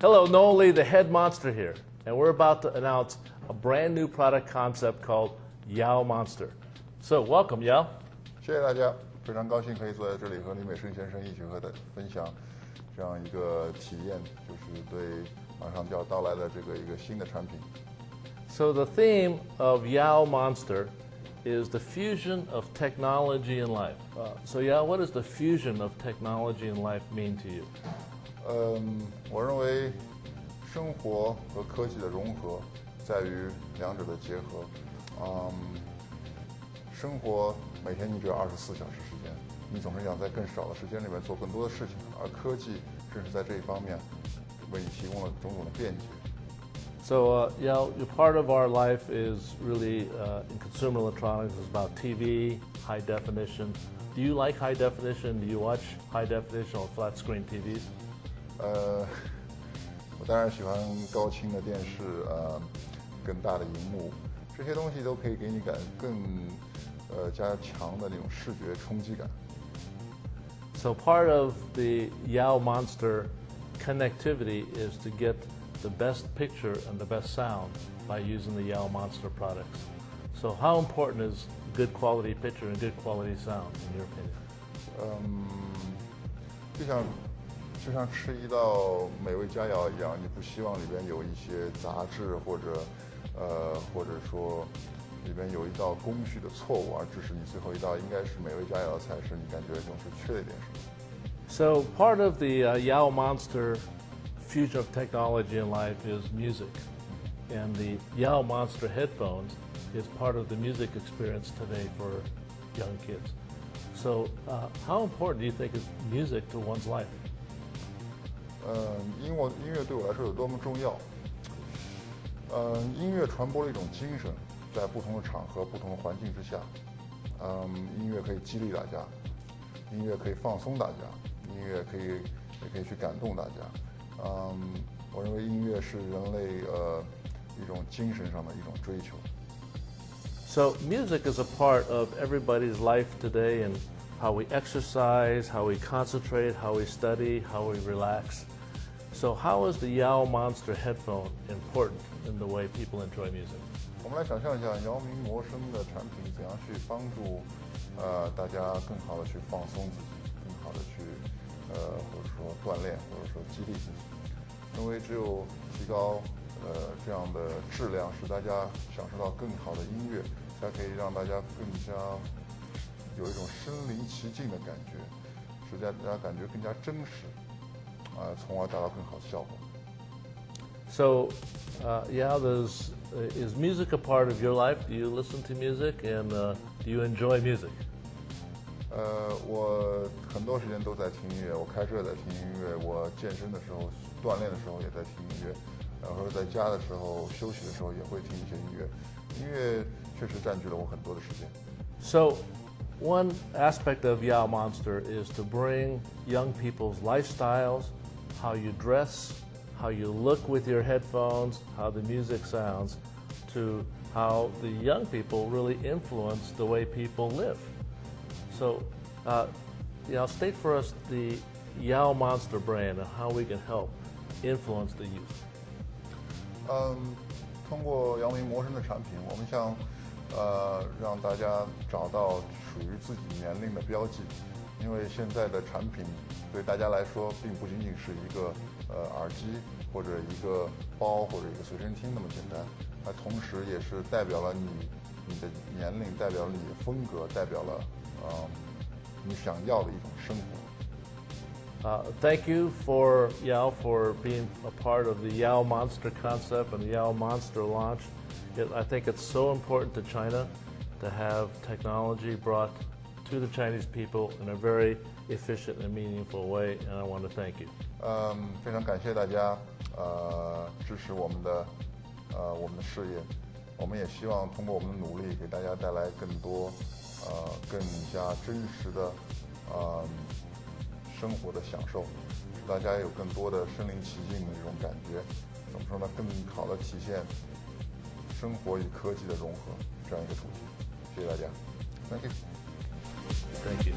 Hello, Noel Lee, the head monster here, and we're about to announce a brand new product concept called Yao Monster. So, welcome, Yao. 谢谢大家，非常高兴可以坐在这里和李美顺先生一起和大分享这样一个体验，就是对马上就要到来的这个一个新的产品。 So, the theme of Yao Monster is the fusion of technology and life. Uh, so, Yao, what does the fusion of technology and life mean to you? 嗯，我认为生活和科技的融合在于两者的结合。嗯，生活每天你只有二十四小时时间，你总是想在更少的时间里面做更多的事情，而科技正是在这一方面为你提供了种种的便捷。So, uh, Yao, your part of our life is really uh, in consumer electronics. is about TV, high definition. Do you like high definition? Do you watch high definition or flat screen TVs? 呃，我当然喜欢高清的电视，呃，更大的荧幕，这些东西都可以给你感更呃加强的那种视觉冲击感。 So, part of the Yao Monster connectivity is to get the best picture and the best sound by using the Yao Monster products. So, how important is good quality picture and good quality sound, in your opinion? 嗯，就像 就像吃一道美味佳肴一样，你不希望里边有一些杂质或者呃或者说里边有一道工序的错误，而致使你最后一道应该是美味佳肴的菜式，你感觉总是缺了一点什么。 So, part of the uh, Yao Monster fusion of technology and life is music. And the Yao Monster headphones is part of the music experience today for young kids. So, uh, how important do you think is music to one's life? 嗯，音乐音乐对我来说有多么重要？嗯，音乐传播了一种精神，在不同的场合、不同的环境之下，嗯，音乐可以激励大家，音乐可以放松大家，音乐可以也可以去感动大家。嗯，我认为音乐是人类呃一种精神上的一种追求。So, music is a part of everybody's life today and how we exercise, how we concentrate, how we study, how we relax. So, how is the Yao Monster headphone important in the way people enjoy music? 我们来想象一下姚明魔声的产品怎样去帮助呃大家更好的去放松自己，更好的去呃或者说锻炼或者说激励自己。因为只有提高呃这样的质量，使大家享受到更好的音乐，才可以让大家更加有一种身临其境的感觉，使大家感觉更加真实，啊、从而达到更好的效果。 So, uh, yeah, there's, uh, is music a part of your life? Do you listen to music and uh, do you enjoy music? 呃，我很多时间都在听音乐，我开车也在听音乐，我健身的时候、锻炼的时候也在听音乐，然后在家的时候休息的时候也会听一些音乐。音乐确实占据了我很多的时间。 So, one aspect of Yao Monster is to bring young people's lifestyles, how you dress, how you look with your headphones, how the music sounds, to how the young people really influence the way people live. So, uh, you know, state for us the Yao Monster brand and how we can help influence the youth. Um, 通过姚明魔声的产品，我们想，呃，让大家找到属于自己年龄的标记。Uh 因为现在的产品对大家来说，并不仅仅是一个呃耳机或者一个包或者一个随身听那么简单，它同时也是代表了你你的年龄，代表了你的风格，代表了呃你想要的一种生活。 Uh, thank you for Yao for being a part of the Yao Monster concept and the Yao Monster launch. It, I think it's so important to China to have technology brought to the Chinese people in a very efficient and meaningful way, and I want to thank you. 嗯，非常感谢大家，呃，支持我们的，呃，我们的事业。我们也希望通过我们的努力，给大家带来更多，呃，更加真实的，呃，生活的享受，使大家有更多的身临其境的这种感觉。怎么说呢？更好的体现生活与科技的融合这样一个主题。谢谢大家，Thank you。Thank you.